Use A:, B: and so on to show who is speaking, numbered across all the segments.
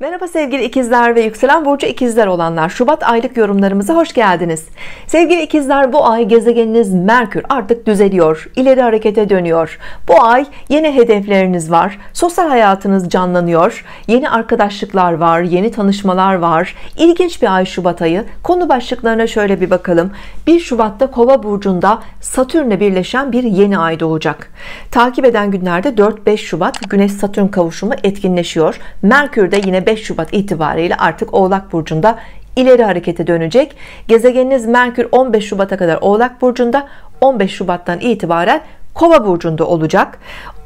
A: Merhaba sevgili ikizler ve yükselen burcu ikizler olanlar. Şubat aylık yorumlarımıza hoş geldiniz. Sevgili ikizler bu ay gezegeniniz Merkür artık düzeliyor ileri harekete dönüyor. Bu ay yeni hedefleriniz var sosyal hayatınız canlanıyor yeni arkadaşlıklar var yeni tanışmalar var. İlginç bir ay Şubat ayı. Konu başlıklarına şöyle bir bakalım. 1 Şubat'ta kova burcunda Satürn'le birleşen bir yeni ay doğacak. Takip eden günlerde 4-5 Şubat Güneş Satürn kavuşumu etkinleşiyor. Merkür de yine 5 Şubat itibariyle artık Oğlak Burcu'nda ileri harekete dönecek. Gezegeniniz Merkür 15 Şubat'a kadar Oğlak Burcu'nda 15 Şubat'tan itibaren Kova Burcu'nda olacak.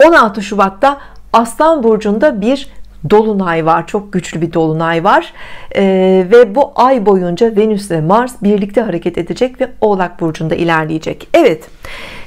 A: 16 Şubat'ta Aslan Burcu'nda bir dolunay var çok güçlü bir dolunay var ee, ve bu ay boyunca Venüs ve Mars birlikte hareket edecek ve Oğlak Burcu'nda ilerleyecek Evet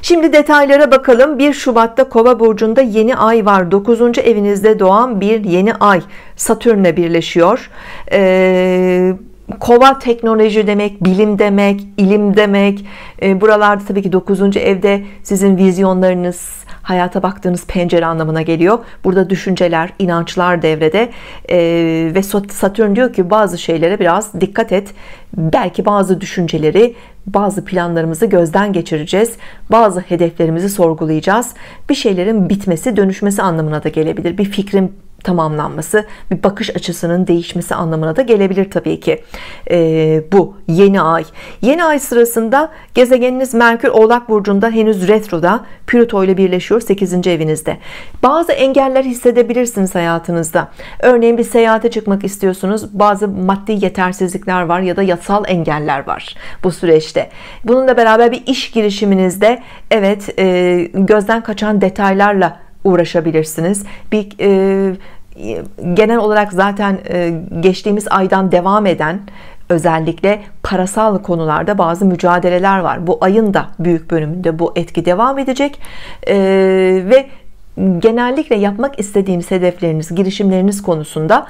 A: şimdi detaylara bakalım 1 Şubat'ta Kova Burcu'nda yeni ay var 9. evinizde doğan bir yeni ay Satürn'le birleşiyor ee, Kova teknoloji demek, bilim demek, ilim demek. Ee, buralarda tabii ki 9. evde sizin vizyonlarınız, hayata baktığınız pencere anlamına geliyor. Burada düşünceler inançlar devrede. Ee, ve Satürn diyor ki bazı şeylere biraz dikkat et. Belki bazı düşünceleri bazı planlarımızı gözden geçireceğiz. Bazı hedeflerimizi sorgulayacağız. Bir şeylerin bitmesi dönüşmesi anlamına da gelebilir. Bir fikrin tamamlanması bir bakış açısının değişmesi anlamına da gelebilir Tabii ki. Ee, bu yeni ay. Yeni ay sırasında gezegeniniz Merkür Oğlak Burcu'nda henüz retroda Plüto ile birleşiyor 8. evinizde. Bazı engeller hissedebilirsiniz hayatınızda. Örneğin bir seyahate çıkmak istiyorsunuz. Bazı maddi yetersizlikler var ya da yasal engeller var bu süreçte. Bununla beraber bir iş girişiminizde evet e, gözden kaçan detaylarla uğraşabilirsiniz. Bir e, genel olarak zaten e, geçtiğimiz aydan devam eden özellikle parasal konularda bazı mücadeleler var. Bu ayın da büyük bölümünde bu etki devam edecek. E, ve genellikle yapmak istediğiniz hedefleriniz girişimleriniz konusunda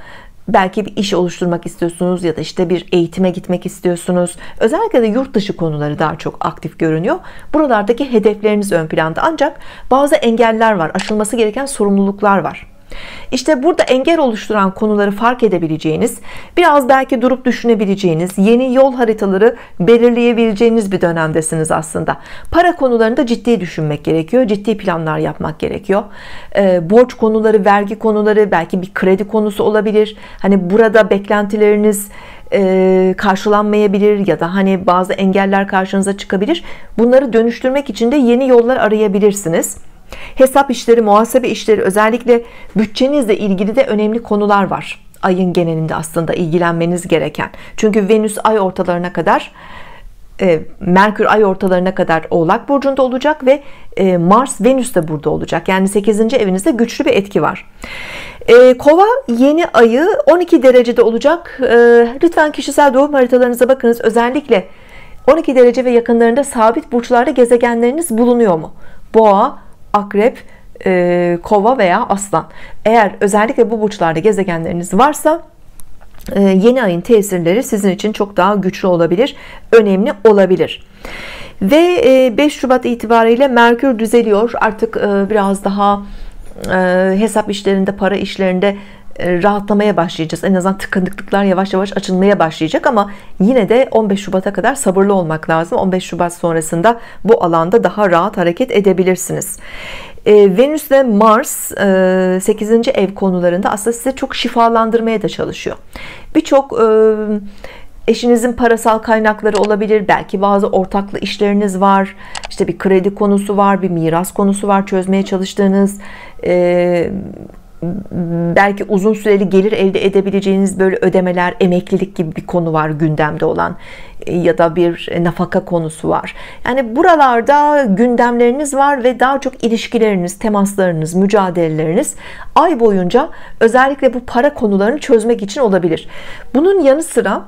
A: belki bir iş oluşturmak istiyorsunuz ya da işte bir eğitime gitmek istiyorsunuz. Özellikle de yurt dışı konuları daha çok aktif görünüyor. Buralardaki hedefleriniz ön planda. Ancak bazı engeller var aşılması gereken sorumluluklar var işte burada engel oluşturan konuları fark edebileceğiniz biraz belki durup düşünebileceğiniz yeni yol haritaları belirleyebileceğiniz bir dönemdesiniz aslında. Para konularında ciddi düşünmek gerekiyor ciddi planlar yapmak gerekiyor. E, borç konuları vergi konuları belki bir kredi konusu olabilir. Hani burada beklentileriniz e, karşılanmayabilir ya da hani bazı engeller karşınıza çıkabilir. Bunları dönüştürmek için de yeni yollar arayabilirsiniz hesap işleri muhasebe işleri özellikle bütçenizle ilgili de önemli konular var. Ayın genelinde aslında ilgilenmeniz gereken. Çünkü Venüs ay ortalarına kadar e, Merkür ay ortalarına kadar Oğlak burcunda olacak ve e, Mars Venüs de burada olacak. Yani 8. evinizde güçlü bir etki var. E, Kova yeni ayı 12 derecede olacak. Lütfen kişisel doğum haritalarınıza bakınız. Özellikle 12 derece ve yakınlarında sabit burçlarda gezegenleriniz bulunuyor mu? Boğa akrep e, kova veya aslan. Eğer özellikle bu burçlarda gezegenleriniz varsa e, yeni ayın tesirleri sizin için çok daha güçlü olabilir önemli olabilir. Ve 5 e, Şubat itibariyle Merkür düzeliyor. Artık biraz daha hesap işlerinde para işlerinde e, rahatlamaya başlayacağız. En azından tıkanıklıklar yavaş yavaş açılmaya başlayacak ama yine de 15 Şubat'a kadar sabırlı olmak lazım. 15 Şubat sonrasında bu alanda daha rahat hareket edebilirsiniz. E, Venüs ve Mars 8. E, ev konularında aslında size çok şifalandırmaya da çalışıyor. Birçok eşinizin parasal kaynakları olabilir. Belki bazı ortaklı işleriniz var. İşte bir kredi konusu var bir miras konusu var çözmeye çalıştığınız belki uzun süreli gelir elde edebileceğiniz böyle ödemeler emeklilik gibi bir konu var gündemde olan e, ya da bir nafaka konusu var. Yani buralarda gündemleriniz var ve daha çok ilişkileriniz temaslarınız mücadeleleriniz ay boyunca özellikle bu para konularını çözmek için olabilir. Bunun yanı sıra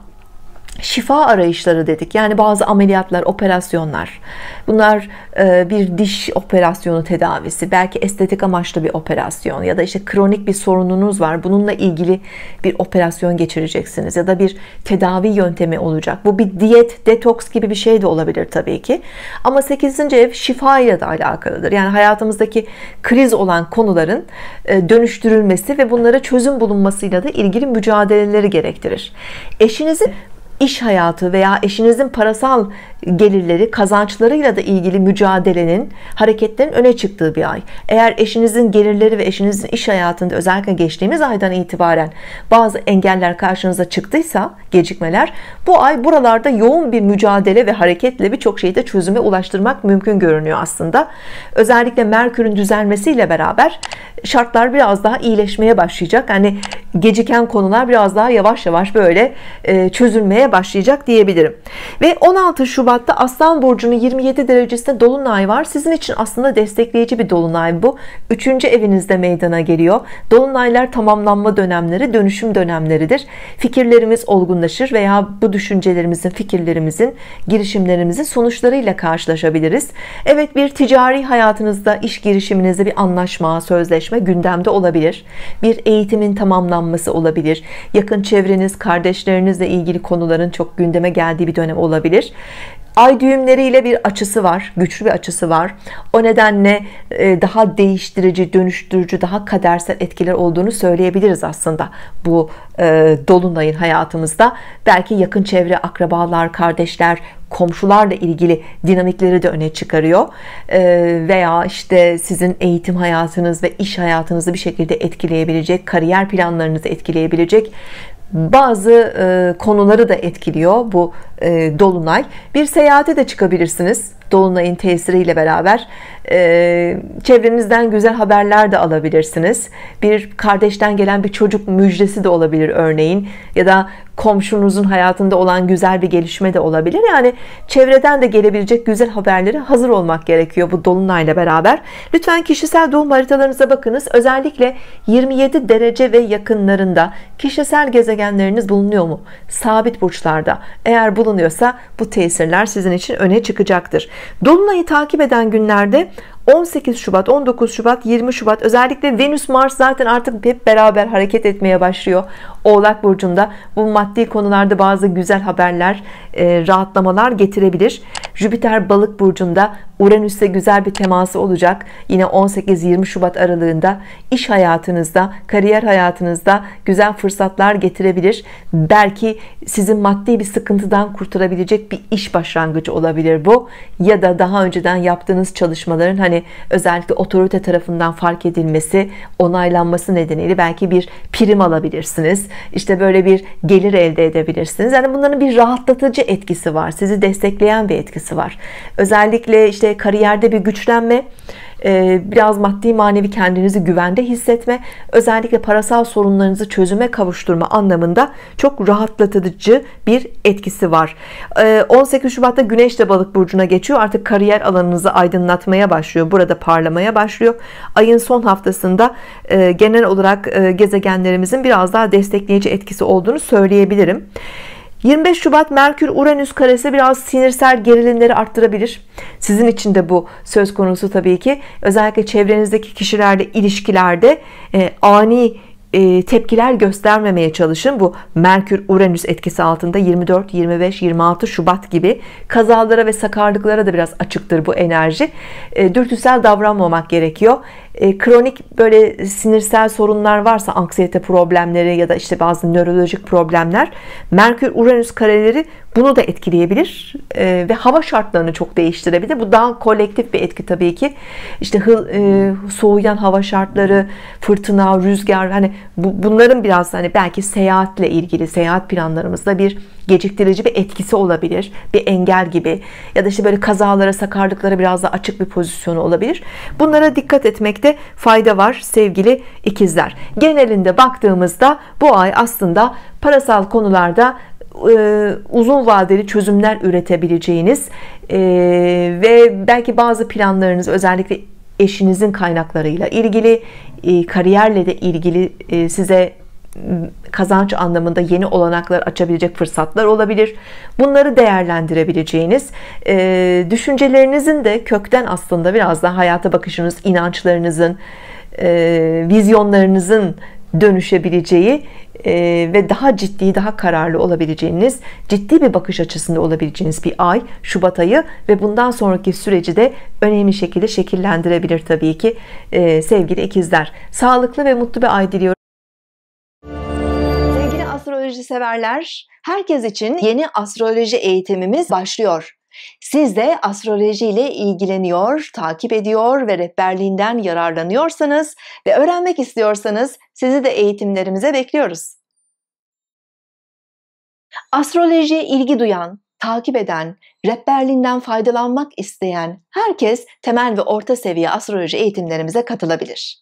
A: şifa arayışları dedik. Yani bazı ameliyatlar operasyonlar. Bunlar e, bir diş operasyonu tedavisi belki estetik amaçlı bir operasyon ya da işte kronik bir sorununuz var. Bununla ilgili bir operasyon geçireceksiniz ya da bir tedavi yöntemi olacak. Bu bir diyet detoks gibi bir şey de olabilir tabii ki. Ama 8. ev şifa ile de alakalıdır. Yani hayatımızdaki kriz olan konuların e, dönüştürülmesi ve bunlara çözüm bulunmasıyla da ilgili mücadeleleri gerektirir. Eşinizin iş hayatı veya eşinizin parasal gelirleri kazançlarıyla da ilgili mücadelenin hareketlerin öne çıktığı bir ay. Eğer eşinizin gelirleri ve eşinizin iş hayatında özellikle geçtiğimiz aydan itibaren bazı engeller karşınıza çıktıysa gecikmeler bu ay buralarda yoğun bir mücadele ve hareketle birçok şeyi de çözüme ulaştırmak mümkün görünüyor aslında. Özellikle Merkür'ün düzelmesiyle beraber şartlar biraz daha iyileşmeye başlayacak. Hani geciken konular biraz daha yavaş yavaş böyle e, çözülmeye başlayacak diyebilirim. Ve 16 Şubat'ta Aslan Burcu'nun 27 derecesinde Dolunay var. Sizin için aslında destekleyici bir Dolunay bu. Üçüncü evinizde meydana geliyor. Dolunaylar tamamlanma dönemleri dönüşüm dönemleridir. Fikirlerimiz olgunlaşır veya bu düşüncelerimizin fikirlerimizin girişimlerimizin sonuçlarıyla karşılaşabiliriz. Evet bir ticari hayatınızda iş girişiminizde bir anlaşma sözleşme gündemde olabilir. Bir eğitimin tamamlanması olabilir. Yakın çevreniz kardeşlerinizle ilgili konuların çok gündeme geldiği bir dönem olabilir Ay düğümleriyle bir açısı var güçlü bir açısı var. O nedenle e, daha değiştirici dönüştürücü daha kadersel etkiler olduğunu söyleyebiliriz aslında bu e, dolunayın hayatımızda. Belki yakın çevre akrabalar kardeşler komşularla ilgili dinamikleri de öne çıkarıyor. E, veya işte sizin eğitim hayatınız ve iş hayatınızı bir şekilde etkileyebilecek kariyer planlarınızı etkileyebilecek bazı e, konuları da etkiliyor bu e, dolunay. Bir seyahate de çıkabilirsiniz dolunayın tesiriyle beraber e, çevrenizden güzel haberler de alabilirsiniz. Bir kardeşten gelen bir çocuk müjdesi de olabilir örneğin ya da komşunuzun hayatında olan güzel bir gelişme de olabilir. Yani çevreden de gelebilecek güzel haberleri hazır olmak gerekiyor bu dolunayla beraber. Lütfen kişisel doğum haritalarınıza bakınız. Özellikle 27 derece ve yakınlarında kişisel gezegenleriniz bulunuyor mu? Sabit burçlarda. Eğer bulunuyorsa bu tesirler sizin için öne çıkacaktır Dolunay'ı takip eden günlerde 18 Şubat 19 Şubat 20 Şubat. Özellikle Venüs Mars zaten artık hep beraber hareket etmeye başlıyor Oğlak Burcu'nda. Bu maddi konularda bazı güzel haberler e, rahatlamalar getirebilir. Jüpiter Balık Burcu'nda Uranüs'te güzel bir teması olacak. Yine 18-20 Şubat aralığında iş hayatınızda kariyer hayatınızda güzel fırsatlar getirebilir. Belki sizin maddi bir sıkıntıdan kurtarabilecek bir iş başlangıcı olabilir bu. Ya da daha önceden yaptığınız çalışmaların hani özellikle otorite tarafından fark edilmesi onaylanması nedeniyle belki bir prim alabilirsiniz. İşte böyle bir gelir elde edebilirsiniz. Yani bunların bir rahatlatıcı etkisi var. Sizi destekleyen bir etkisi var. Özellikle işte kariyerde bir güçlenme biraz maddi manevi kendinizi güvende hissetme özellikle parasal sorunlarınızı çözüme kavuşturma anlamında çok rahatlatıcı bir etkisi var. 18 ee, Şubat'ta Güneş de balık burcuna geçiyor. Artık kariyer alanınızı aydınlatmaya başlıyor burada parlamaya başlıyor. Ayın son haftasında e, genel olarak e, gezegenlerimizin biraz daha destekleyici etkisi olduğunu söyleyebilirim 25 Şubat Merkür Uranüs karesi biraz sinirsel gerilimleri arttırabilir. Sizin için de bu söz konusu tabii ki. Özellikle çevrenizdeki kişilerle ilişkilerde e, ani e, tepkiler göstermemeye çalışın bu Merkür Uranüs etkisi altında 24 25 26 Şubat gibi kazalara ve sakarlıklara da biraz açıktır bu enerji e, dürtüsel davranmamak gerekiyor e, kronik böyle sinirsel sorunlar varsa anksiyete problemleri ya da işte bazı nörolojik problemler Merkür Uranüs kareleri bunu da etkileyebilir e, ve hava şartlarını çok değiştirebilir. Bu daha kolektif bir etki tabii ki. İşte hı, e, soğuyan hava şartları fırtına rüzgar hani bu, bunların biraz hani belki seyahatle ilgili seyahat planlarımızda bir geciktirici bir etkisi olabilir bir engel gibi. Ya da işte böyle kazalara sakarlıklara biraz daha açık bir pozisyonu olabilir. Bunlara dikkat etmekte fayda var sevgili ikizler. Genelinde baktığımızda bu ay aslında parasal konularda e, uzun vadeli çözümler üretebileceğiniz e, ve belki bazı planlarınız özellikle eşinizin kaynaklarıyla ilgili e, kariyerle de ilgili size kazanç anlamında yeni olanaklar açabilecek fırsatlar olabilir. Bunları değerlendirebileceğiniz, e, düşüncelerinizin de kökten aslında biraz da hayata bakışınız, inançlarınızın, e, vizyonlarınızın dönüşebileceği e, ve daha ciddi, daha kararlı olabileceğiniz, ciddi bir bakış açısında olabileceğiniz bir ay, Şubat ayı ve bundan sonraki süreci de önemli şekilde şekillendirebilir tabii ki e, sevgili ikizler. Sağlıklı ve mutlu bir ay diliyorum. Astroloji severler, herkes için yeni astroloji eğitimimiz başlıyor. Siz de astroloji ile ilgileniyor, takip ediyor ve rehberliğinden yararlanıyorsanız ve öğrenmek istiyorsanız sizi de eğitimlerimize bekliyoruz. Astrolojiye ilgi duyan, takip eden, rehberliğinden faydalanmak isteyen herkes temel ve orta seviye astroloji eğitimlerimize katılabilir.